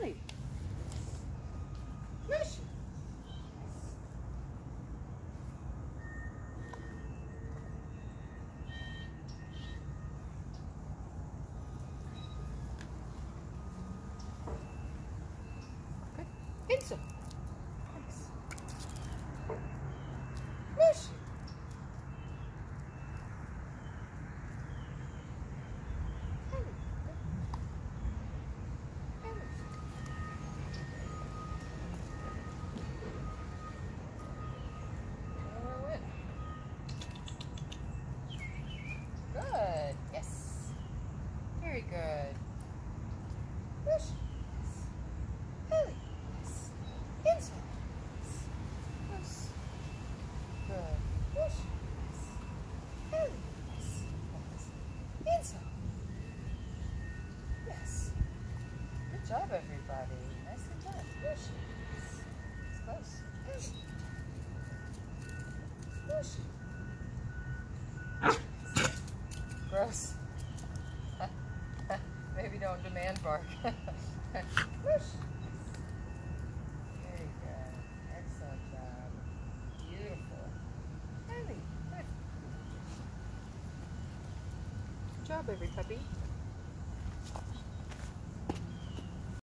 Ellie. Mushu. Good. Enzo. Very good. Mushu. Gross. Maybe don't demand bark. Mushu. Very good. Excellent job. Beautiful. Good job, every puppy.